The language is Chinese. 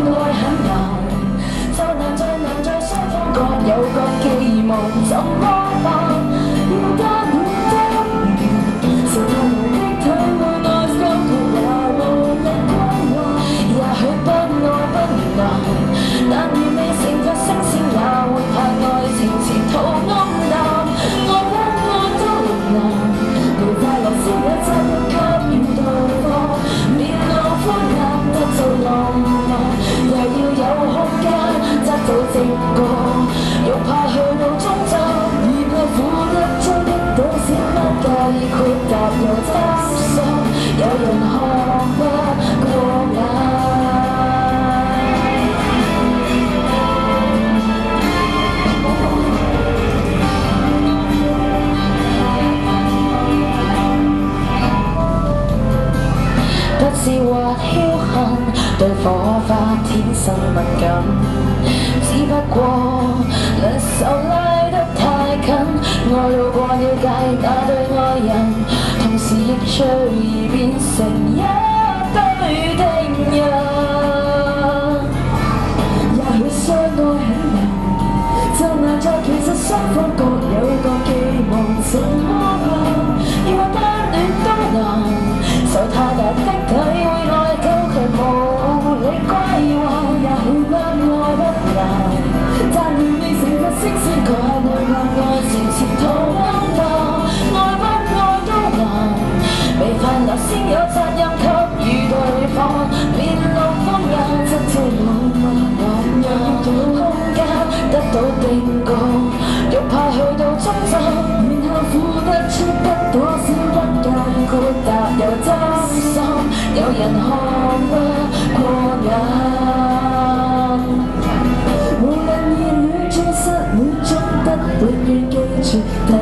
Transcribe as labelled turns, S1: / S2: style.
S1: 爱很难，就难在难在双方各有各寄望，怎么？欲怕去到终站，而怕苦得出一朵花，不介意豁又執著，有人看不過眼。不是或侥幸，對火花天生敏感。不过，两手拉得太紧，爱到过了界，那对爱人，同时亦最易变成一对敌人。也许相爱很难，就难在其实双方各。定局，又怕去到终点，然后付得出不多少不带豁达又担心，有人看不过眼。无论热恋中、失恋中，不永远记住。